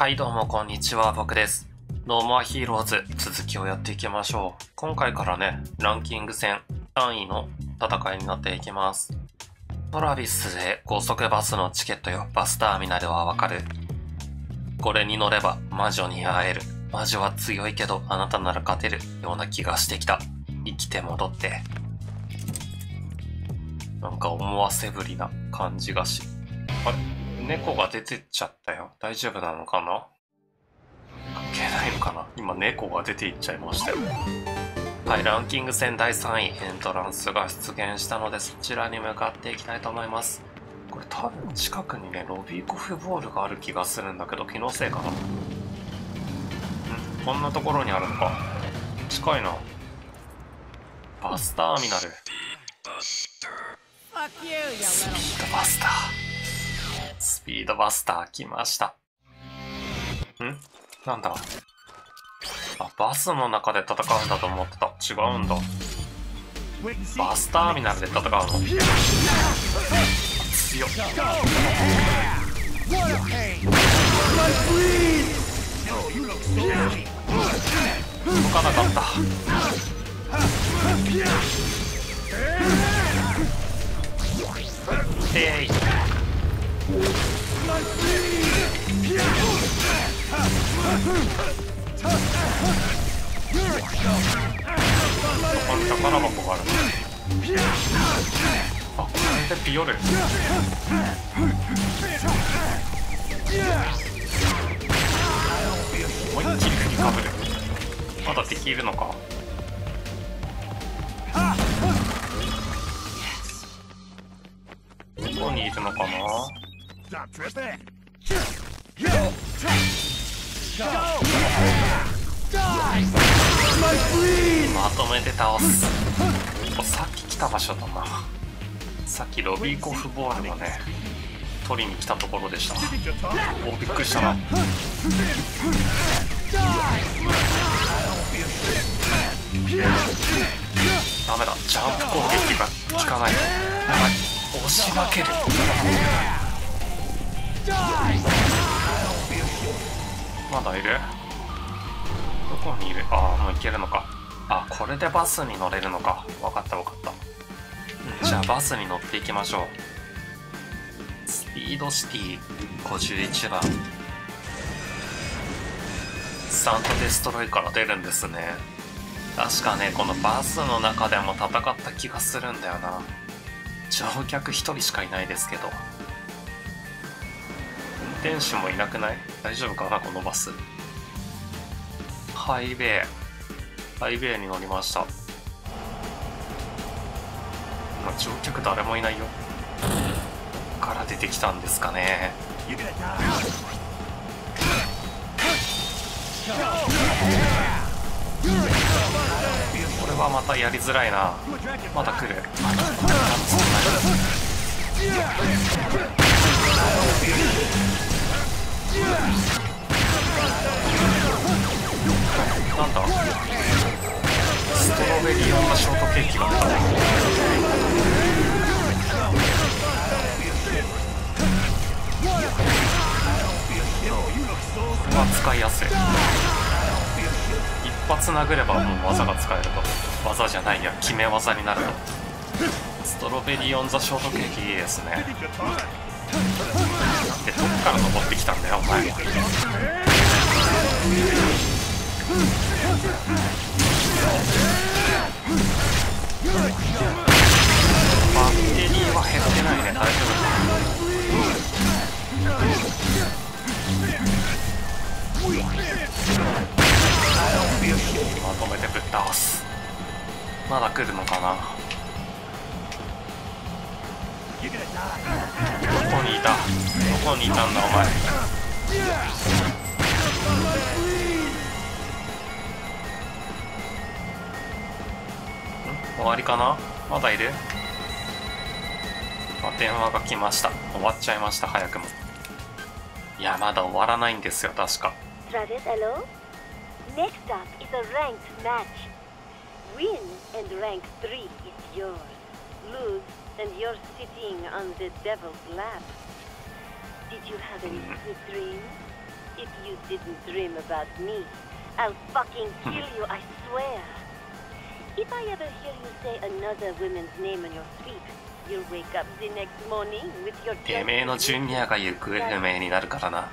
はいどうもこんにちは、僕です。ノーモアヒーローズ、続きをやっていきましょう。今回からね、ランキング戦3位の戦いになっていきます。トラビスで高速バスのチケットよ、バスターミナルはわかる。これに乗れば魔女に会える。魔女は強いけど、あなたなら勝てるような気がしてきた。生きて戻って。なんか思わせぶりな感じがし。あれ？猫が出てっちゃったよ。大丈夫なのかな？関係ないのかな？今猫が出ていっちゃいましたよ。はい、ランキング戦第3位、エントランスが出現したので、そちらに向かっていきたいと思います。これ多分近くにね、ロビーコフボールがある気がするんだけど、気のせいかな？ん？こんなところにあるのか。近いな。バスターミナル。スピードバスター。スピードバスター来ました。ん？なんだ？あ、バスの中で戦うんだと思ってた。違うんだ。バスターミナルで戦うの？強っ。動かなかった。えい。ここに宝箱がある。あ、これでピヨル思いっきり振りかぶるまだ敵いるのか。どこにいるのかな？Stop tripping. まとめて倒す。さっき来た場所だなさっきロビーコフボールをね取りに来たところでした。おびっくりしたな。ダメだ。ジャンプ攻撃が効かない。やばい。押し負ける。まだいる？どこにいる？ああもう行けるのか。あこれでバスに乗れるのか。分かった分かった。うん。じゃあバスに乗っていきましょう。スピードシティ51番サントデストロイから出るんですね。確かねこのバスの中でも戦った気がするんだよな。乗客1人しかいないですけど転手もいなくない？大丈夫かなこのバス。ハイベイ。ハイベイに乗りました。今乗客誰もいないよ。どっから出てきたんですかね。これはまたやりづらいな。You attract your また来る。なんだ？ストロベリー用のショートケーキが。出たこれは使いやすい。一発殴ればもう技が使えると。技じゃないや。決め技になると。ストロベリーオンザショートケーキいいですね。から登ってきたんだよお前。はバッテリーは減ってないね大丈夫。まとめてぶっ倒す。まだ来るのかな。どこにいた。どこにいたんだお前。終わりかな？まだいる？あ電話が来ました。終わっちゃいました早くも。いやまだ終わらないんですよ確か。Travis, hello? Next up is a ranked match. Win and rank 3 is yours. Lose and you're sitting on the devil's lap. Did you have any sweet dreams? If you didn't dream about me, I'll fucking kill you, I swear. If I ever hear you say another woman's name on your feet, you'll wake up the next morning with your てめえのジュニアが行方不明になるからな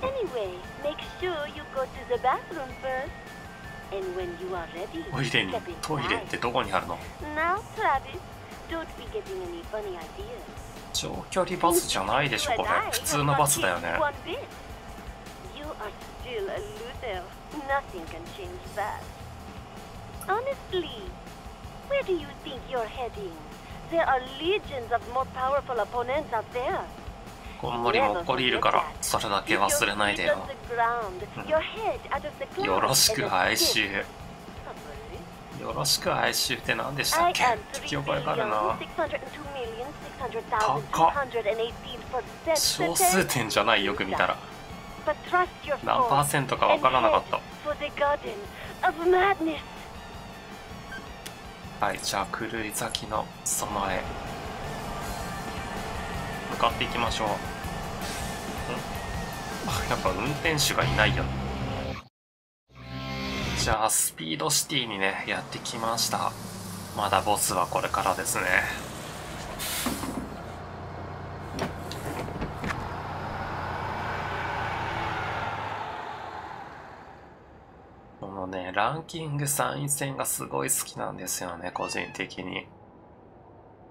Anyway, make sure you go to the bathroom first. And when you are ready, トイレにトイレっ.てどこにあるの Now, Travis, 長距離バスじゃないでしょこれ。普通のバスだよね。こんまりもっこりいるからそれだけ忘れないでよ、よろしく哀愁。よろしく哀愁って何でしたっけ？聞き覚えがあるな。高っ。小数点じゃない？よく見たら。何パーセントか分からなかった。はいじゃあ狂い咲きの備え。向かっていきましょう。ん？やっぱ運転手がいないよね。じゃあスピードシティにねやってきました。まだボスはこれからですね。このねランキング参院選がすごい好きなんですよね個人的に。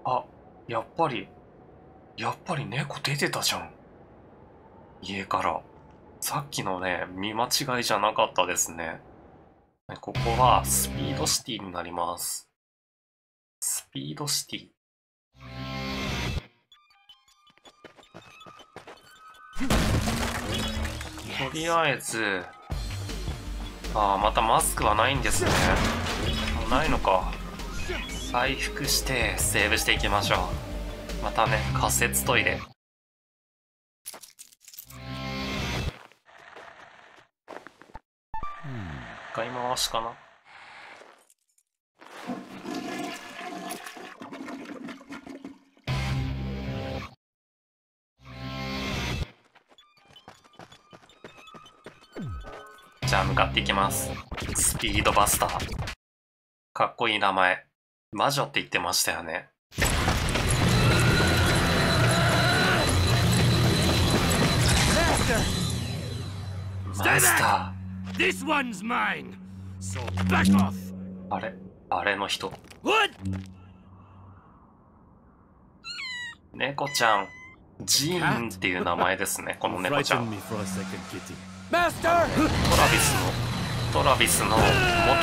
あやっぱりやっぱり猫出てたじゃん。家から。さっきのね見間違いじゃなかったですね。ここはスピードシティになります。スピードシティ。とりあえず。ああまたマスクはないんですね。もうないのか。回復してセーブしていきましょう。またね仮設トイレ使い回しかな。じゃあ向かっていきます。スピードバスター。かっこいい名前。魔女って言ってましたよね!マスタ This one's mine. So back off. あれあれの人。What? 猫ちゃん。ジーンっていう名前ですね、この猫ちゃん。トラビスの、トラの元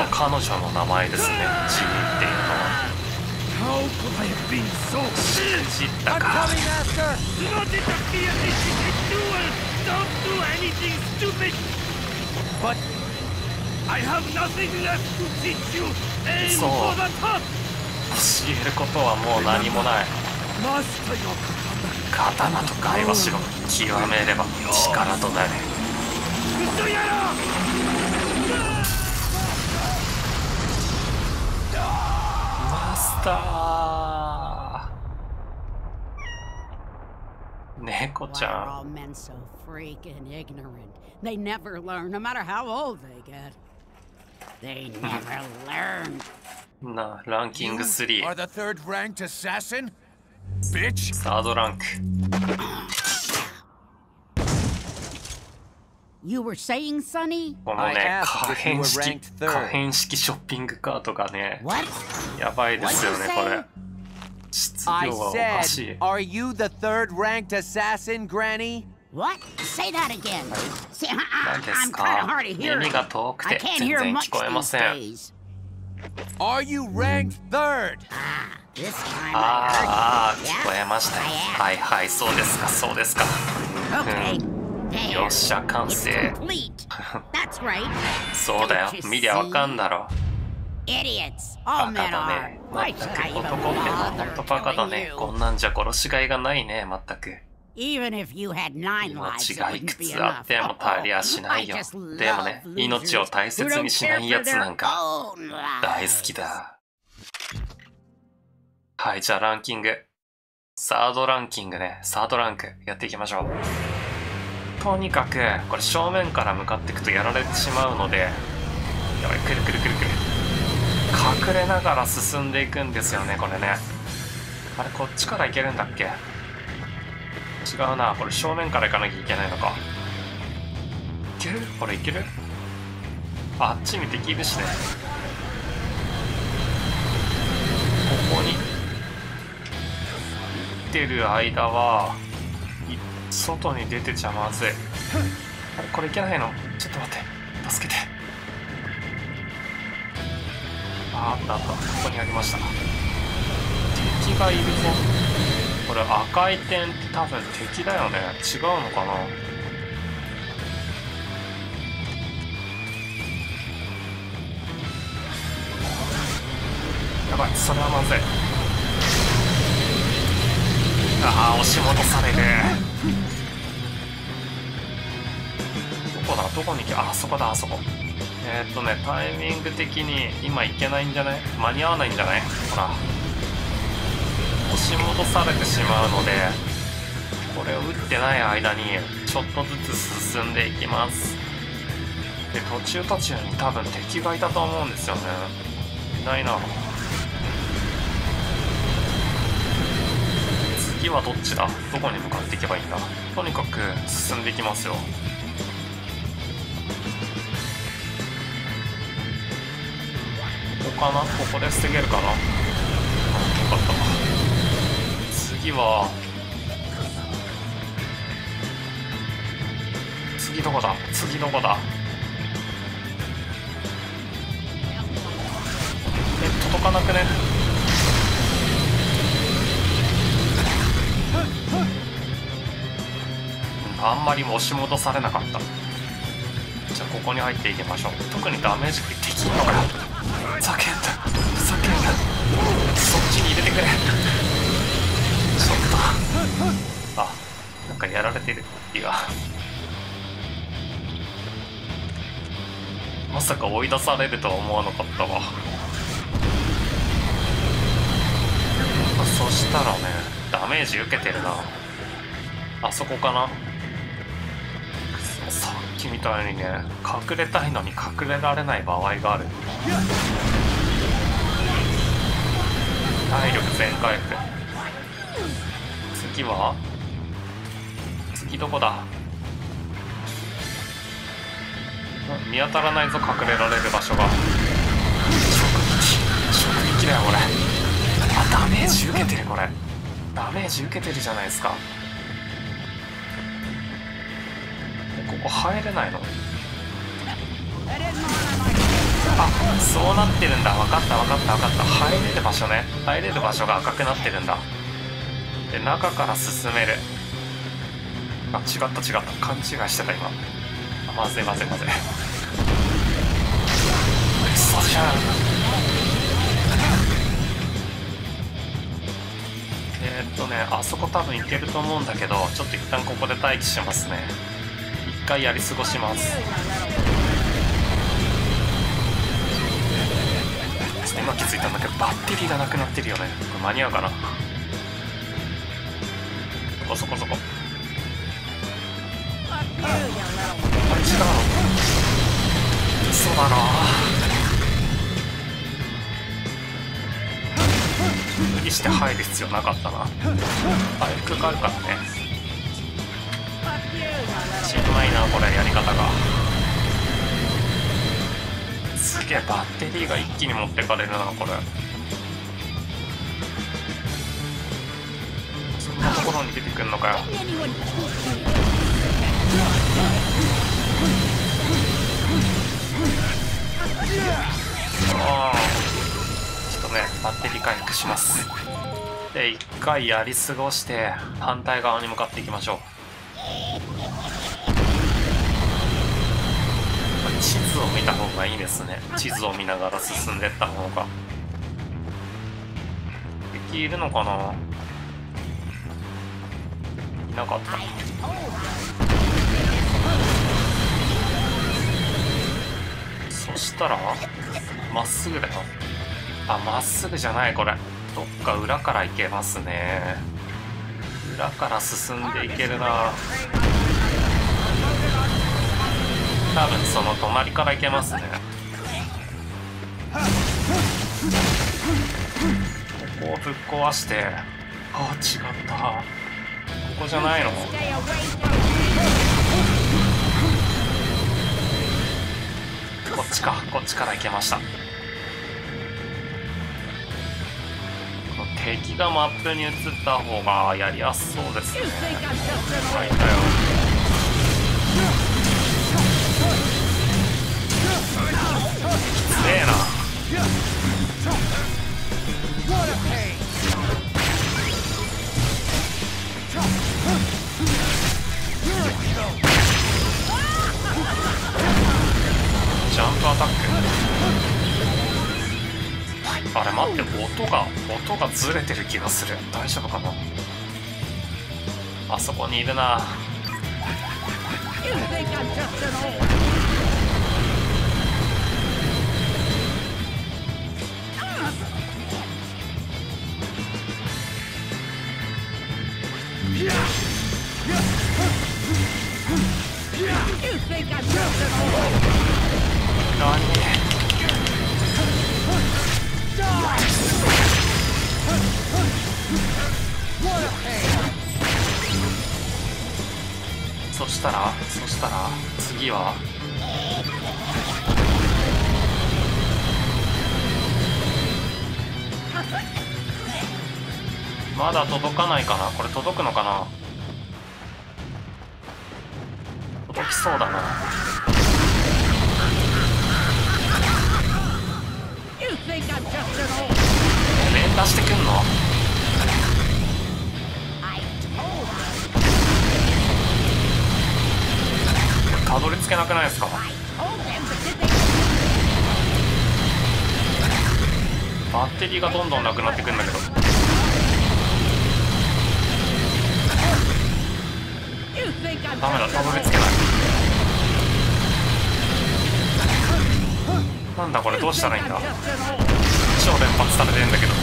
彼女の名前ですね、ジーンっていうのは。How could I have? But I have nothing left to teach you! Aim for the top! 教えることはもう何もない!刀と会話しろ極めれば力となる!マスター猫ち Why are ゃ all men so freaking ignorant? They never learn, no matter how old they get. They never learn. んなランキング you are 3 the third ranked assassin? Bitch! サードランク You were saying, Sonny? この I ね可変式.可変式ショッピングカートがね What? やばいですよねこ?れ質 I 量はおかしい said, are you the third ranked assassin, Granny? What? Say that again. See, I, 何 I, です I'm か kind of hard of hearing. 耳が遠く I て can't 全 hear 然 much 聞こえま these せん days. Are you ranked third? Ah, this time あ I ーあ heard ー you. 聞こえましたよ Yes, I はいはいそうですかそうですか am. Okay. There. よっしゃ完 It's 成 complete. That's right. そうだよ Don't you 見りゃわかんだろ Idiots. バカだ.ねまったく男ってのは bother 本当バカだね?こんなんじゃ殺しがいがないねまったく命がいくつあ.っても足りやしないよでもね命を大切にしないやつなんか大.好きだはいじゃあランキングサードランキングねサードランクやっていきましょうとにかくこれ正面から向かっていくとやられてしまうのでやばいくるくるくるくる隠れながら進んでいくんですよねこれね。あれこっちから行けるんだっけ？違うな。これ正面から行かなきゃいけないのか。いける？これいける？あっちに敵いるしねここに。行ってる間は外に出てちゃまずい。あれこれいけないの？ちょっと待って。助けて。ああったあった。ここにありました。敵がいるぞこれ赤い点って多分敵だよね。違うのかな。やばい。それはまずい。ああ押し戻される。どこだ？どこに行け？ああそこだあそこ。えー、っとねタイミング的に今行けないんじゃない？間に合わないんじゃない？ほら。押し戻されてしまうのでこれを打ってない間にちょっとずつ進んでいきます。で途中途中に多分敵がいたと思うんですよね。いないな。次はどっちだ？どこに向かっていけばいいんだ？とにかく進んでいきますよ。かなここで防げるかな。あよかった。次は次どこだ。次どこだ。え届かなくね？あんまり押し戻されなかった。じゃあここに入っていきましょう。特にダメージふざけんな。ふざけんな。そっちに入れてくれ。ちょっと。あなんかやられてる気が。まさか追い出されるとは思わなかったわ。そしたらねダメージ受けてるな。あそこかな。きみたいにね隠れたいのに隠れられない場合がある。体力全回復次は？次どこだ？見当たらないぞ隠れられる場所が。直撃直撃だよこれあダメージ受けてるこれダメージ受けてるじゃないですか入れないの？あそうなってるんだ。分かった分かった分かった。入れる場所ね。入れる場所が赤くなってるんだ。で中から進める。あ違った違った。勘違いしてた今。あまずいまずいまずい。嘘じゃん。えー、っとねあそこ多分行けると思うんだけどちょっと一旦ここで待機しますね。回やり過ごします。今気づいたんだけどバッテリーがなくなってるよね。これ間に合うかな。そこそこ。そこあれ違うの嘘だろ無理して入る必要なかったな。回復があるからね。しんどいなこれやり方が。すげえバッテリーが一気に持ってかれるなこれ。そんなところに出てくんのかよ。ああちょっとねバッテリー回復します。で一回やり過ごして反対側に向かっていきましょう。地図を見た方がいいですね。地図を見ながら進んでった方が。敵いるのかな？いなかった。そしたらまっすぐだよ。あまっすぐじゃないこれ。どっか裏から行けますね。裏から進んでいけるな。多分その隣から行けますね。ここをぶっ壊して。ああ違った。ここじゃないの？こっちか。こっちから行けました。敵がマップに映った方がやりやすそうですね。You think I'm just an はいだよ。えなジャンプアタック。あれ待って。音が音がずれて。る気がする大丈夫かなあそこにいるなそしたら？そしたら次は？まだ届かないかな？これ届くのかな？届きそうだな。連打してくんの？たどり着けなくないですか？バッテリーがどんどんなくなってくんだけど。ダメだたどり着けない。なんだこれどうしたらいいんだ？I'm just an old 超連発されてるんだけど。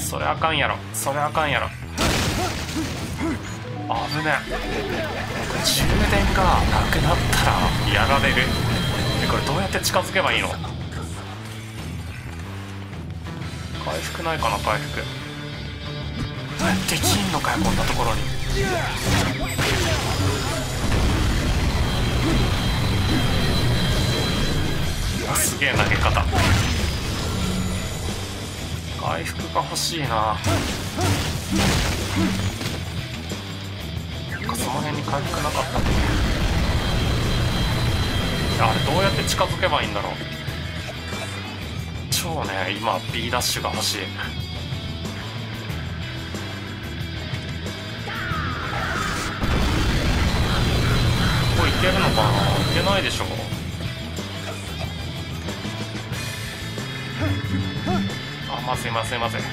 それあかんやろ。それあかんやろ。危ねえ。充電がなくなったらやられる。これどうやって近づけばいいの？回復ないかな回復。できんのかよこんなところに。すげえ投げ方。回復が欲しいな。なんかその辺に回復なかった。っけあれどうやって近づけばいいんだろう。超ね今 B ダッシュが欲しい。これいけるのかな。けないでしょ。あまずいまずいまずい危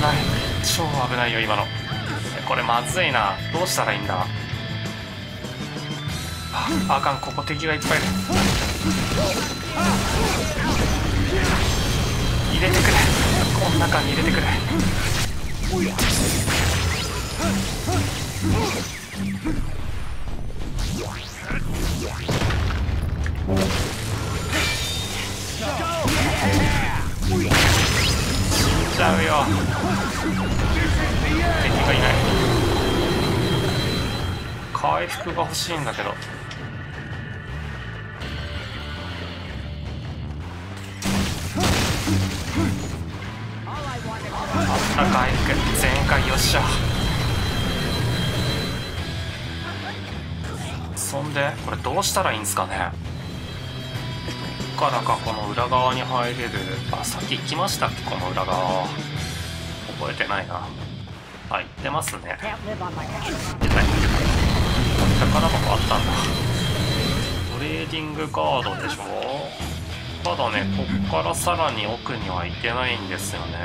ない。超危ないよ今の。これまずいな。どうしたらいいんだ。ああかん。ここ敵がいっぱいいる。入れてくれ。この中に入れてくれ。死んじゃうよ。敵がいない。回復が欲しいんだけど。よっしゃ。そんでこれどうしたらいいんすかね？どっからかこの裏側に入れる。あさっき行きましたっけこの裏側。覚えてないな。あ行ってますね。can't live on my head. 行ってた行ってた宝箱あったんだ。トレーディングカードでしょ？ただねこっからさらに奥には行けないんですよね。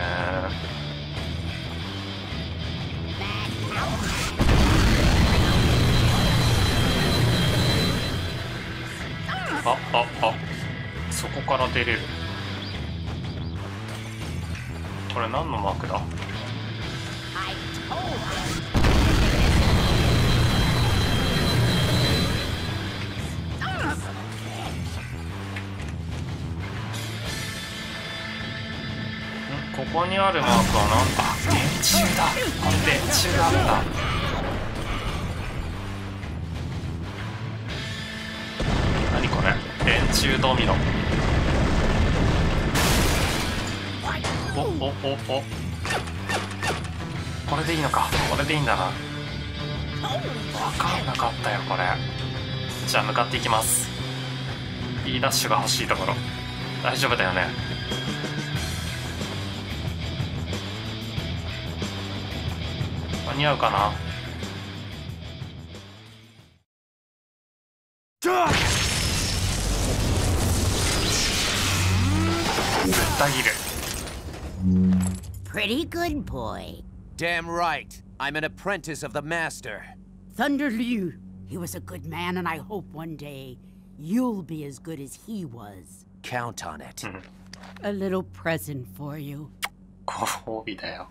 ああそこから出れる。これ何のマークだ？I told him. ん？ここにあるマークは何だ？電柱だ電柱だった電柱ドミノおおおお。これでいいのか。これでいいんだな。分かんなかったよこれ。じゃあ向かっていきます。E ダッシュが欲しいところ。大丈夫だよね。間に合うかな。た切る Pretty good boy. Damn right. I'm an apprentice of the master. Thunder Liu. He was a good man, and I hope one day you'll be as good as he was. Count on it. A little present for you. ご褒美だよ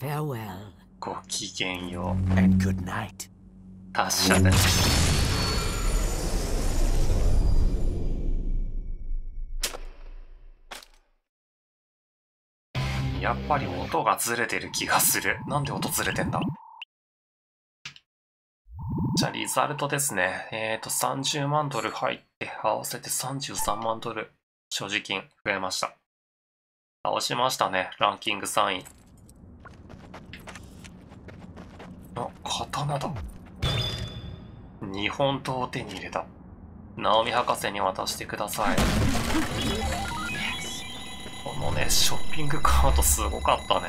Farewell. ごきげんよ And good night. う達者で やっぱり音がずれてる気がする。なんで音ずれてんだ？じゃあリザルトですね。えっ、ー、と30万ドル入って合わせて33万ドル所持金増えました。倒しましたねランキング3位。あ刀だ。日本刀を手に入れた。ナオミ博士に渡してください。ショッピングカートすごかったね。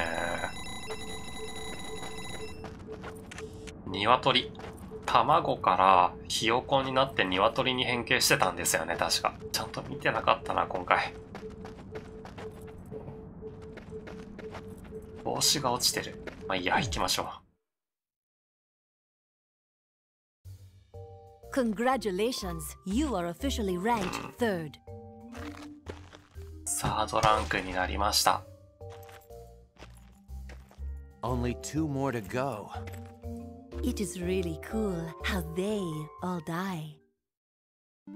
鶏。卵からひよこになって鶏に変形してたんですよね確か。ちゃんと見てなかったな今回。帽子が落ちてる。まあいいや行きましょう。Congratulations, you are officially ranked third. サードランクになりました。Only two more to go. It is really cool how they all die. ど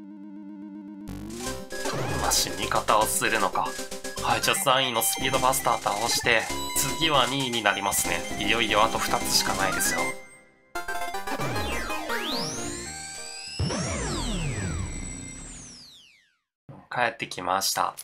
んな死に方をするのか。はいじゃあ3位のスピードバスター倒して次は2位になりますね。いよいよあと2つしかないですよ。帰ってきました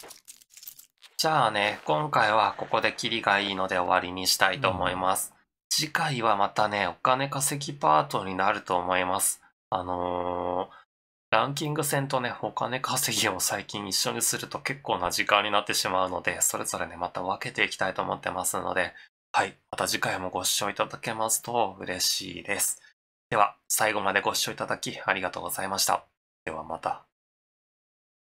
じゃあね今回はここでキリがいいので終わりにしたいと思います、次回はまたねお金稼ぎパートになると思いますあのーランキング戦とね、お金稼ぎを最近一緒にすると結構な時間になってしまうので、それぞれね、また分けていきたいと思ってますので、はい、また次回もご視聴いただけますと嬉しいです。では、最後までご視聴いただきありがとうございました。ではまた。